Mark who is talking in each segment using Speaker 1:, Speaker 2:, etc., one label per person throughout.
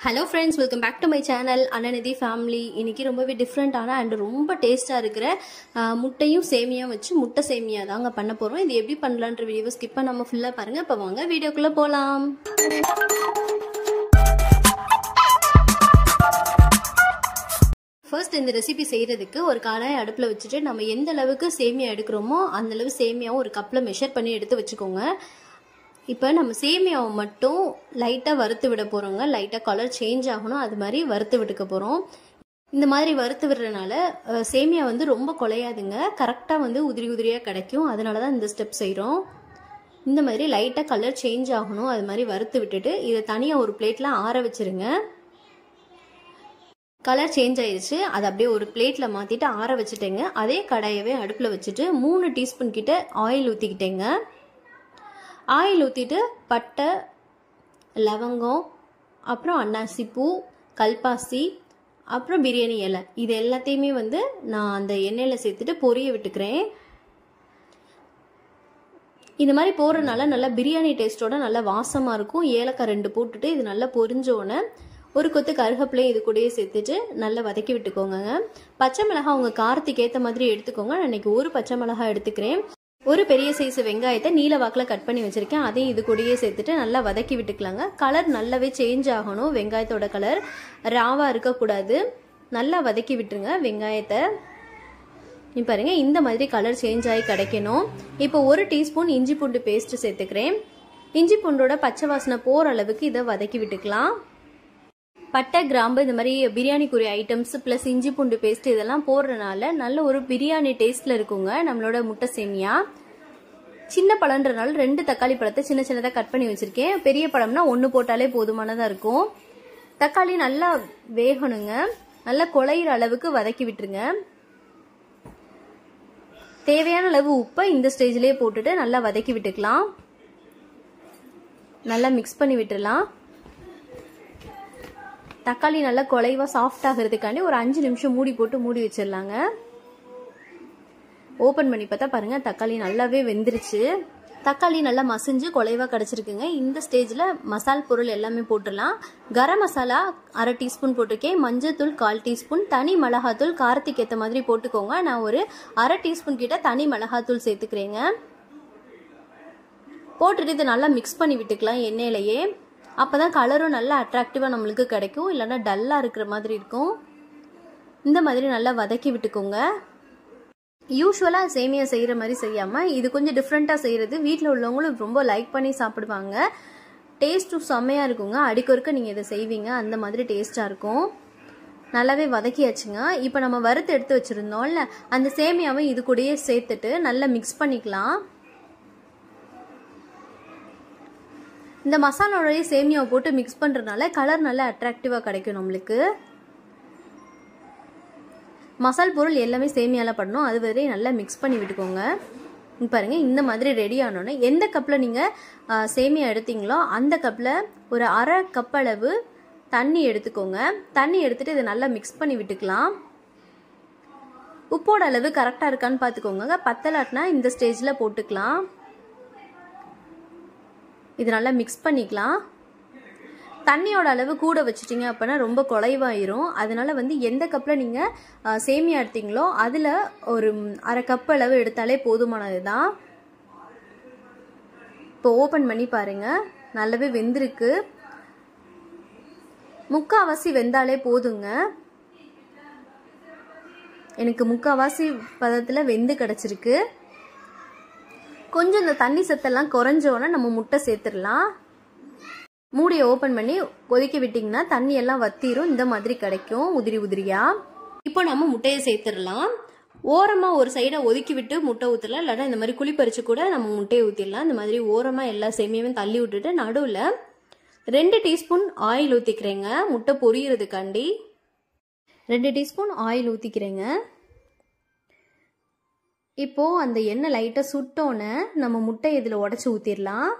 Speaker 1: Hello friends welcome back to my channel Annanidhi family இன்னைக்கு ரொம்பவே டிஃப்ரெண்ட்டான அண்ட் ரொம்ப டேஸ்ட்டாக இருக்கிற முட்டையும் சேமியாக வச்சு முட்டை சேமியா தாங்க பண்ண போகிறோம் இது எப்படி பண்ணலான்ற வீடியோ ஸ்கிப் நம்ம ஃபுல்லாக பாருங்கள் இப்போ வாங்க வீடியோக்குள்ளே போகலாம் ஃபர்ஸ்ட் இந்த ரெசிபி செய்கிறதுக்கு ஒரு காலாய் அடுப்பில் வச்சுட்டு நம்ம எந்த அளவுக்கு சேமியா எடுக்கிறோமோ அந்தளவு சேமியாவும் ஒரு கப்பில் மெஷர் பண்ணி எடுத்து வச்சுக்கோங்க. இப்போ நம்ம சேமியாவை மட்டும் லைட்டாக வறுத்து விட போகிறோங்க லைட்டாக கலர் சேஞ்ச் ஆகணும். அது மாதிரி வறுத்து விட்டுக்க போகிறோம் இந்த மாதிரி வறுத்து விடுறதுனால சேமியா வந்து ரொம்ப குலையாதுங்க கரெக்டாக வந்து உதிரி உதிரியாக கிடைக்கும். அதனால தான் இந்த ஸ்டெப் செய்கிறோம் இந்த மாதிரி லைட்டாக கலர் சேஞ்ச் ஆகணும். அது மாதிரி வறுத்து விட்டுட்டு இதை தனியாக ஒரு பிளேட்டில் ஆற வச்சுருங்க. கலர் சேஞ்ச் ஆயிடுச்சு. அதை அப்படியே ஒரு பிளேட்டில் மாற்றிட்டு ஆற வச்சுட்டேங்க. அதே கடாயவே அடுப்பில் வச்சுட்டு மூணு டீஸ்பூன் கிட்ட ஆயில் ஊற்றிக்கிட்டேங்க ஆயில் ஊற்றிட்டு பட்டை லவங்கம் அப்புறம் அன்னாசி பூ கல்பாசி அப்புறம் பிரியாணி இலை. இது எல்லாத்தையுமே வந்து நான் அந்த எண்ணெயில் சேர்த்துட்டு பொரிய விட்டுக்கிறேன். இந்த மாதிரி போடுறதுனால நல்லா பிரியாணி டேஸ்ட்டோட நல்லா வாசமாக இருக்கும். ஏலக்காய் ரெண்டு போட்டுட்டு இது நல்லா பொரிஞ்சோடனே ஒரு கொத்து கருகப்பிலையும் இது கூடயே சேர்த்துட்டு நல்லா வதக்கி விட்டுக்கோங்க பச்சை மிளகாய் உங்கள் காரத்துக்கு ஏற்ற மாதிரி எடுத்துக்கோங்க. நான் இன்றைக்கி ஒரு பச்சை மிளகாய் எடுத்துக்கிறேன். ஒரு பெரிய சைஸ் வெங்காயத்தை நீல வாக்கில் கட் பண்ணி வச்சிருக்கேன். அதையும் இது கூடயே சேர்த்துட்டு நல்லா வதக்கி விட்டுக்கலாங்க. கலர் நல்லாவே சேஞ்ச் ஆகணும். வெங்காயத்தோட கலர் ராவாக இருக்கக்கூடாது. நல்லா வதக்கி விட்டுருங்க வெங்காயத்தை. இப்போ பாருங்க இந்த மாதிரி கலர் சேஞ்ச் ஆகி கிடைக்கணும். இப்போ ஒரு டீஸ்பூன் இஞ்சி பூண்டு பேஸ்ட் சேர்த்துக்கிறேன். இஞ்சி பூண்டோட பச்சை வாசனை போகிற அளவுக்கு இதை வதக்கி விட்டுக்கலாம். பட்டை கிராம்பு இந்த மாதிரி பிரியாணிக்குரிய ஐட்டம்ஸ் ப்ளஸ் இஞ்சி பூண்டு பேஸ்ட் இதெல்லாம் போடுறதுனால நல்ல ஒரு பிரியாணி டேஸ்ட்டில் இருக்குங்க நம்மளோட முட்டை சேமியா. சின்ன பழன்றனால ரெண்டு தக்காளி பழத்தை சின்ன சின்னதாக கட் பண்ணி வச்சுருக்கேன். பெரிய பழம்னா ஒன்று போட்டாலே போதுமானதாக இருக்கும். தக்காளி நல்லா வேகணுங்க. நல்லா குழையிற அளவுக்கு வதக்கி விட்டுருங்க. தேவையான அளவு உப்பை இந்த ஸ்டேஜ்லேயே போட்டுட்டு நல்லா வதக்கி விட்டுக்கலாம். நல்லா மிக்ஸ் பண்ணி விட்டுடலாம் தக்காளி நல்லா குலைவா சாஃப்ட் ஆகிறதுக்காண்டி ஒரு அஞ்சு நிமிஷம் மூடி போட்டு மூடி வச்சிடலாங்க. ஓப்பன் பண்ணி பார்த்தா பாருங்க தக்காளி நல்லாவே வெந்துருச்சு. தக்காளி நல்லா மசிஞ்சு குலைவா கிடச்சிருக்குங்க. இந்த ஸ்டேஜில் மசால் பொருள் எல்லாமே போட்டுடலாம். கரம் மசாலா அரை டீஸ்பூன் போட்டிருக்கேன். மஞ்சத்தூள் கால் டீஸ்பூன். தனி மிளகாத்தூள் காரத்துக்கு ஏற்ற மாதிரி போட்டுக்கோங்க. நான் ஒரு அரை டீஸ்பூன் கிட்ட தனி மிளகாத்தூள் சேர்த்துக்கிறேங்க. போட்டுட்டு இதை நல்லா மிக்ஸ் பண்ணி விட்டுக்கலாம் எண்ணெயிலையே. அப்போ தான் கலரும் நல்லா அட்ராக்டிவாக நம்மளுக்கு கிடைக்கும். இல்லைன்னா டல்லாக இருக்கிற மாதிரி இருக்கும். இந்த மாதிரி நல்லா வதக்கி விட்டுக்கோங்க. யூஸ்வலாக சேமியா செய்கிற மாதிரி செய்யாமல் இது கொஞ்சம் டிஃப்ரெண்ட்டாக செய்கிறது வீட்டில் உள்ளவங்களும் ரொம்ப லைக் பண்ணி சாப்பிடுவாங்க. டேஸ்ட்டும் செம்மையாக இருக்குங்க. அடிக்கொருக்க நீங்கள் இதை செய்வீங்க. அந்த மாதிரி டேஸ்ட்டாக இருக்கும். நல்லாவே வதக்கியாச்சுங்க. இப்போ நம்ம வறுத்து எடுத்து வச்சுருந்தோம்ல அந்த சேமியாவை இது கூடயே சேர்த்துட்டு நல்லா மிக்ஸ் பண்ணிக்கலாம். இந்த மசாலாவோடய சேமியாவை போட்டு மிக்ஸ் பண்ணுறதுனால கலர் நல்லா அட்ராக்டிவாக கிடைக்கும் நம்மளுக்கு. மசால் பொருள் எல்லாமே சேமியால பண்ணணும். அது வரை நல்லா மிக்ஸ் பண்ணி விட்டுக்கோங்க. பாருங்கள் பாருங்க இந்த மாதிரி ரெடி ஆனோடனே எந்த கப்பில் நீங்கள் சேமியா எடுத்தீங்களோ அந்த கப்பில் ஒரு அரை கப் அளவு தண்ணி எடுத்துக்கோங்க. தண்ணி எடுத்துட்டு இதை நல்லா மிக்ஸ் பண்ணி விட்டுக்கலாம். உப்போட அளவு கரெக்டாக இருக்கான்னு பார்த்துக்கோங்க. பத்தலாட்டினா இந்த ஸ்டேஜில் போட்டுக்கலாம். இது நல்லா மிக்ஸ் பண்ணிக்கலாம். தண்ணியோட அளவு கூட வச்சுட்டிங்க அப்படின்னா ரொம்ப குலைவாயிரும். அதனால வந்து எந்த கப்பில் நீங்கள் சேமியா எடுத்தீங்களோ அதில் ஒரு அரை கப் அளவு எடுத்தாலே போதுமானது தான் இப்போ ஓப்பன் பண்ணி பாருங்கள் நல்லாவே வெந்திருக்கு. முக்காவாசி வெந்தாலே போதுங்க. எனக்கு முக்காவாசி பதத்தில் வெந்து கிடச்சிருக்கு. கொஞ்சம் இந்த தண்ணி சத்தெல்லாம் குறைஞ்சோன்னே நம்ம முட்டை சேர்த்துடலாம். மூடியை ஓப்பன் பண்ணி கொதிக்க விட்டிங்கன்னா தண்ணி எல்லாம் வத்திரும் இந்த மாதிரி கிடைக்கும் உதிரி உதிரியா. இப்போ நம்ம முட்டையை சேர்த்துடலாம். ஓரமாக ஒரு சைடை ஒதுக்கி விட்டு முட்டை ஊற்றலாம் இல்லைன்னா இந்த மாதிரி குழி கூட நம்ம முட்டையை ஊற்றிடலாம் இந்த மாதிரி ஓரமாக எல்லா சேமியாவும் தள்ளி விட்டுட்டு நடுவில் ரெண்டு டீஸ்பூன் ஆயில் ஊற்றிக்கிறேங்க முட்டை பொரியறதுக்காண்டி. ரெண்டு டீஸ்பூன் ஆயில் ஊற்றிக்கிறேங்க இப்போது அந்த எண்ணெய் லைட்டாக சுட்டோன்னே நம்ம முட்டை இதில் உடச்சி ஊற்றிடலாம்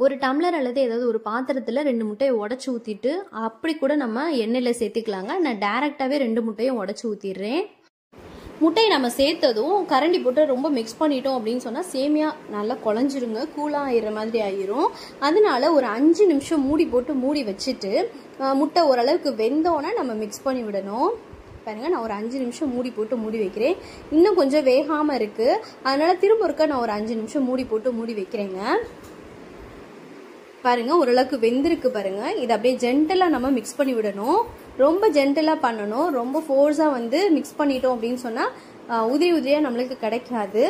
Speaker 1: ஒரு டம்ளர் அல்லது ஏதாவது ஒரு பாத்திரத்தில் ரெண்டு முட்டையை உடச்சி ஊற்றிட்டு அப்படி கூட நம்ம எண்ணெயில் சேர்த்துக்கலாங்க. நான் டேரெக்டாகவே ரெண்டு முட்டையும் உடச்சி ஊற்றிடுறேன் முட்டையை நம்ம சேர்த்ததும் கரண்டி போட்டு ரொம்ப மிக்ஸ் பண்ணிட்டோம் அப்படின்னு சொன்னால் சேமியா நல்லா குழஞ்சிருங்க கூலாக ஆயிடுற மாதிரி ஆயிரும். அதனால ஒரு அஞ்சு நிமிஷம் மூடி போட்டு மூடி வச்சுட்டு முட்டை ஓரளவுக்கு வெந்தோன்னே நம்ம மிக்ஸ் பண்ணி விடணும். பாருங்க நான் ஒரு அஞ்சு நிமிஷம் மூடி போட்டு மூடி வைக்கிறேன். இன்னும் கொஞ்சம் வேகாமல் இருக்குது அதனால திரும்ப ஒருக்கா நான் ஒரு அஞ்சு நிமிஷம் மூடி போட்டு மூடி வைக்கிறேங்க. பாருங்க ஓரளவுக்கு வெந்திருக்கு பாருங்க. இதை அப்படியே ஜென்டலாக நம்ம மிக்ஸ் பண்ணி விடணும். ரொம்ப ஜென்டலாக பண்ணணும். ரொம்ப ஃபோர்ஸாக வந்து மிக்ஸ் பண்ணிட்டோம் அப்படின்னு சொன்னால் உதிரி உதிரியாக நம்மளுக்கு கிடைக்காது.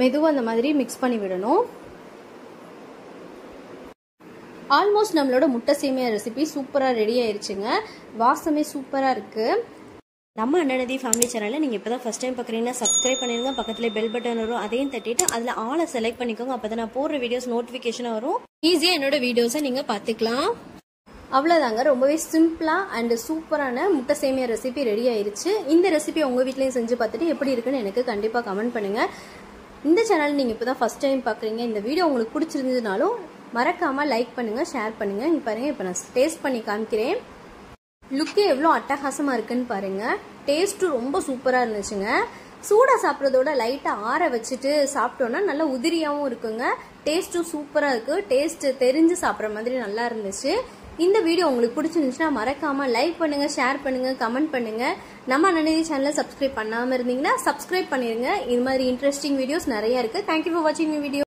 Speaker 1: மெதுவாக அந்த மாதிரி மிக்ஸ் பண்ணி விடணும். ஆல்மோஸ்ட் நம்மளோட முட்டை சேமியா ரெசிபி சூப்பராக ரெடி ஆயிருச்சுங்க. வாசமே சூப்பராக இருக்குது நம்ம அண்ணனதி ஃபேமிலி சேனலில் நீங்கள் இப்போ தான் ஃபஸ்ட் டைம் பார்க்குறீங்கன்னா சப்ஸ்கிரைப் பண்ணிடுங்க பக்கத்தில் பெல் பட்டன் வரும். அதையும் தட்டிட்டு அதில் ஆளை செலக்ட் பண்ணிக்கோங்க. அப்போ தான் நான் போடுற வீடியோஸ் நோட்டிஃபிகேஷனாக வரும். ஈஸியாக என்னோட வீடியோஸை நீங்கள் பார்த்துக்கலாம் அவ்வளோதாங்க ரொம்பவே சிம்பிளாக அண்ட் சூப்பரான முட்டை சேமியா ரெசிபி ரெடி ஆயிருச்சு. இந்த ரெசிபி உங்கள் வீட்லேயும் செஞ்சு பார்த்துட்டு எப்படி இருக்குன்னு எனக்கு கண்டிப்பாக கமெண்ட் பண்ணுங்கள் இந்த சேனல் நீங்கள் இப்போ தான் ஃபஸ்ட் டைம் பார்க்குறீங்க இந்த வீடியோ உங்களுக்கு பிடிச்சிருந்ததுனாலும் மறக்காமல் லைக் பண்ணுங்கள் ஷேர் பண்ணுங்கள் இங்கே பாருங்கள் இப்போ நான் டேஸ்ட் பண்ணி காமிக்கிறேன். லுக்கே எவ்வளோ அட்டகாசமாக இருக்குன்னு பாருங்கள் டேஸ்ட்டும் ரொம்ப சூப்பராக இருந்துச்சுங்க. சூடாக சாப்பிட்றதோட லைட்டாக ஆற வச்சுட்டு சாப்பிட்டோன்னா நல்லா உதிரியாகவும் இருக்குங்க. டேஸ்ட்டும் சூப்பராக இருக்குது டேஸ்ட்டு தெரிஞ்சு சாப்பிட்ற மாதிரி நல்லா இருந்துச்சு. இந்த வீடியோ உங்களுக்கு பிடிச்சிருந்துச்சுன்னா மறக்காமல் லைக் பண்ணுங்கள் ஷேர் பண்ணுங்கள் கமெண்ட் பண்ணுங்க. நம்ம அண்ணனதி சேனலை சப்ஸ்கிரைப் பண்ணாமல் இருந்தீங்கன்னா சப்ஸ்கிரைப் பண்ணிடுங்க இது மாதிரி இன்ட்ரெஸ்டிங் வீடியோஸ் நிறைய இருக்குது தேங்க்யூ ஃபார் வாட்சிங் வீடியோ